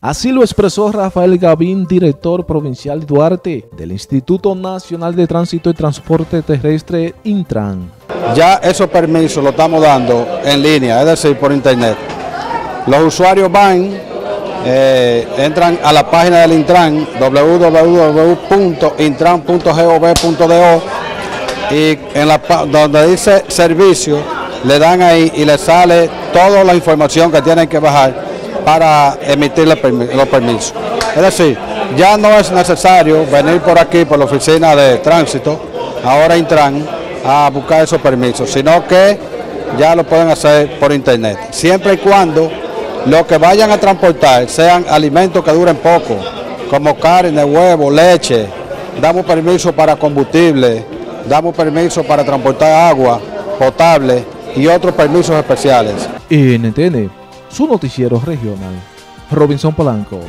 Así lo expresó Rafael Gavín, director provincial Duarte del Instituto Nacional de Tránsito y Transporte Terrestre, Intran. Ya esos permisos lo estamos dando en línea, es decir, por internet. Los usuarios van, eh, entran a la página del Intran, www.intran.gov.do y en la, donde dice servicio, le dan ahí y le sale toda la información que tienen que bajar para emitir los permisos. Es decir, ya no es necesario venir por aquí, por la oficina de tránsito, ahora Intran, a buscar esos permisos, sino que ya lo pueden hacer por internet, siempre y cuando lo que vayan a transportar sean alimentos que duren poco, como carne, huevo, leche, damos permiso para combustible, damos permiso para transportar agua potable y otros permisos especiales. Su noticiero regional. Robinson Polanco.